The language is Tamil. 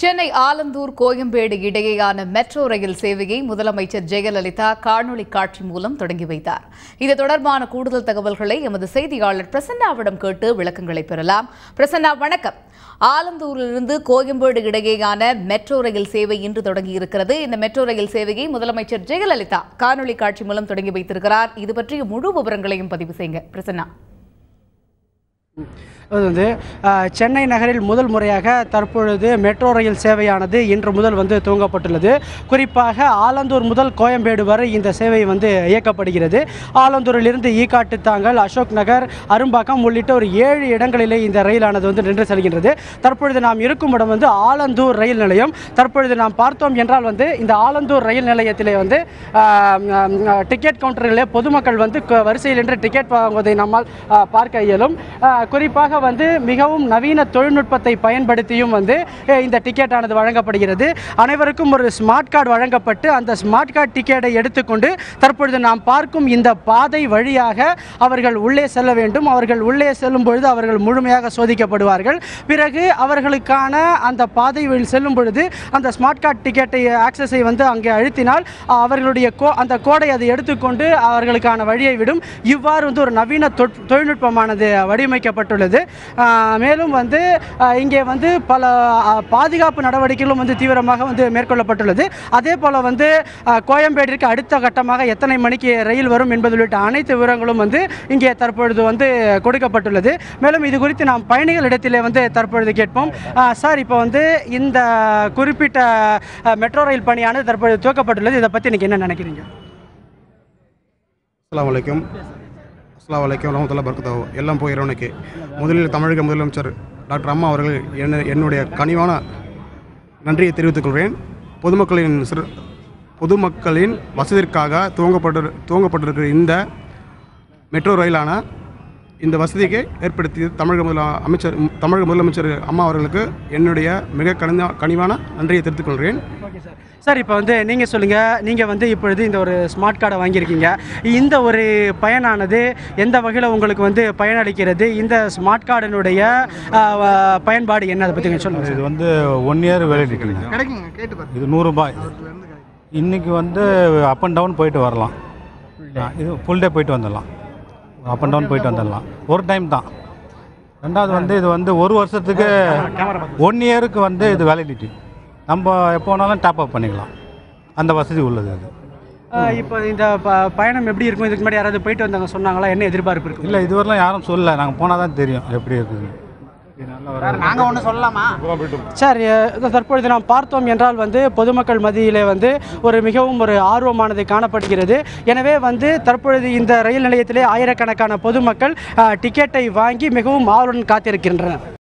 சென்னை ஆலந்தூர் கோயம்பேடு இடையேயான மெட்ரோ ரயில் சேவையை முதலமைச்சர் ஜெயலலிதா காணொலி காட்சி மூலம் தொடங்கி வைத்தார். இது தொடர்பான கூடுதல் தகவல்களை எமது செய்தியாளர் பிரசன்னாவிடம் கேட்டு விளக்கங்களை பெறலாம். பிரசன்னா வணக்கம். ஆலந்தூரிலிருந்து கோயம்பேடு இடையேயான மெட்ரோ ரயில் சேவை இன்று தொடங்கியிருக்கிறது. இந்த மெட்ரோ ரயில் சேவையை முதலமைச்சர் ஜெயலலிதா காணொலி காட்சி மூலம் தொடங்கி வைத்திருக்கிறார். இது பற்றிய முழு விவரங்களையும் பதிவு செய்யுங்க. பிரசன்னா. அது வந்து சென்னை நகரில் முதல் முறையாக தற்பொழுது மெட்ரோ ரயில் சேவையானது இன்று முதல் வந்து துவங்கப்பட்டுள்ளது. குறிப்பாக ஆலந்தூர் முதல் கோயம்பேடு வரை இந்த சேவை வந்து இயக்கப்படுகிறது. ஆலந்தூரிலிருந்து ஈக்காட்டுத்தாங்கல் அசோக் நகர் அரும்பாக்கம் உள்ளிட்ட ஒரு ஏழு இடங்களிலே இந்த ரயிலானது வந்து நின்று செல்கின்றது. தற்பொழுது நாம் இருக்கும் இடம் வந்து ஆலந்தூர் ரயில் நிலையம். தற்பொழுது நாம் பார்த்தோம் என்றால் வந்து இந்த ஆலந்தூர் ரயில் நிலையத்திலே வந்து டிக்கெட் கவுண்டரிலே பொதுமக்கள் வந்து வரிசையில் நின்று டிக்கெட் வாங்குவதை நம்மால் பார்க்க இயலும். குறிப்பாக வந்து மிகவும் நவீன தொழில்நுட்பத்தை பயன்படுத்தியும் வந்து இந்த டிக்கெட் ஆனது வழங்கப்படுகிறது. அனைவருக்கும் ஒரு ஸ்மார்ட் கார்டு வழங்கப்பட்டு அந்த ஸ்மார்ட் கார்டு டிக்கெட்டை எடுத்துக்கொண்டு தற்பொழுது நாம் பார்க்கும் இந்த பாதை வழியாக அவர்கள் உள்ளே செல்ல வேண்டும். அவர்கள் உள்ளே செல்லும் பொழுது அவர்கள் முழுமையாக சோதிக்கப்படுவார்கள். பிறகு அவர்களுக்கான அந்த பாதை வழி செல்லும் பொழுது அந்த ஸ்மார்ட் கார்டு டிக்கெட்டை ஆக்சஸை வந்து அங்கே அழுத்தினால் அவர்களுடைய கோ அந்த கோடை அதை எடுத்துக்கொண்டு அவர்களுக்கான வழியை விடும். இவ்வாறு வந்து ஒரு நவீன தொட்- தொழில்நுட்பமானது வடிவமைக்கப்பட்டு அஹ், மேலும் வந்து இங்கே வந்து பல பாதுகாப்பு நடவடிக்கைகளும் வந்து தீவிரமாக வந்து மேற்கொள்ளப்பட்டுள்ளது. அதே போல் வந்து கோயம்பேட்டிற்கு அடுத்த கட்டமாக எத்தனை மணிக்கு ரயில் வரும் என்பது உள்ளிட்ட அனைத்து விவரங்களும் வந்து இங்கே தற்பொழுது வந்து கொடுக்கப்பட்டுள்ளது. மேலும் இது குறித்து நாம் பயணிகள் இடத்திலே வந்து தற்பொழுது கேட்போம். சார் இப்போ வந்து இந்த குறிப்பிட்ட மெட்ரோ ரயில் பணியானது தற்பொழுது துவக்கப்பட்டுள்ளது. இதை பற்றி இன்றைக்கி என்ன நினைக்கிறீங்க? அலாம் வலைக்கம் அஸ்லாம் வலைக்கம் ரஹமத்துல்லா பர்கதாவோ எல்லாம் போய் இறைவனுக்கு. முதலில் தமிழக முதலமைச்சர் டாக்டர் அம்மா அவர்கள் என்ன என்னுடைய கனிவான நன்றியை தெரிவித்துக் கொள்கிறேன். பொதுமக்களின் சிறு பொதுமக்களின் வசதிற்காக துவங்கப்பட்டு துவங்கப்பட்டிருக்கிற இந்த மெட்ரோ ரயிலான இந்த வசதிக்கு ஏற்படுத்தி தமிழக முதல அமைச்சர் தமிழக முதலமைச்சர் அம்மா அவர்களுக்கு என்னுடைய மிக கனிவா கனிவான நன்றியை தெரிவித்துக் கொள்கிறேன். சார் இப்போ வந்து நீங்கள் சொல்லுங்கள் நீங்கள் வந்து இப்பொழுது இந்த ஒரு ஸ்மார்ட் கார்டை வாங்கியிருக்கீங்க. இந்த ஒரு பயனானது எந்த வகையில் உங்களுக்கு வந்து பயனளிக்கிறது? இந்த ஸ்மார்ட் கார்டினுடைய பயன்பாடு என்ன? அதை பற்றி சொல்லுங்கள் இது வந்து ஒன் இயர் கேட்டு இது நூறுரூபாய் இன்றைக்கி வந்து அப் அண்ட் டவுன் போயிட்டு வரலாம். இது ஃபுல் டே போயிட்டு வந்துடலாம். அப் அண்ட் டவுன் போயிட்டு வந்துடலாம். ஒரு டைம் தான். ரெண்டாவது வந்து இது வந்து ஒரு வருஷத்துக்கு ஒன் இயருக்கு வந்து இது வேலிடிட்டி நம்ம எப்போ வேணாலும் டாப் அப் பண்ணிக்கலாம். அந்த வசதி உள்ளது அது. இப்போ இந்த ப- பயணம் எப்படி இருக்கும்? இதுக்கு முன்னாடி யாராவது போயிட்டு வந்தாங்க சொன்னாங்களா? என்ன எதிர்பார்ப்பு இருக்கு? இல்லை இதுவரைலாம் யாரும் சொல்லலை. நாங்கள் போனால் தான் தெரியும் எப்படி இருக்குது நாங்கள் ஒன்று சொல்லலாமா? சார் தற்பொழுது நாம் பார்த்தோம் என்றால் வந்து பொதுமக்கள் மத்தியிலே வந்து ஒரு மிகவும் ஒரு ஆர்வமானது காணப்படுகிறது. எனவே வந்து தற்பொழுது இந்த ரயில் நிலையத்திலே ஆயிரக்கணக்கான பொதுமக்கள் டிக்கெட்டை வாங்கி மிகவும் ஆர்வம் காத்திருக்கின்றனர்.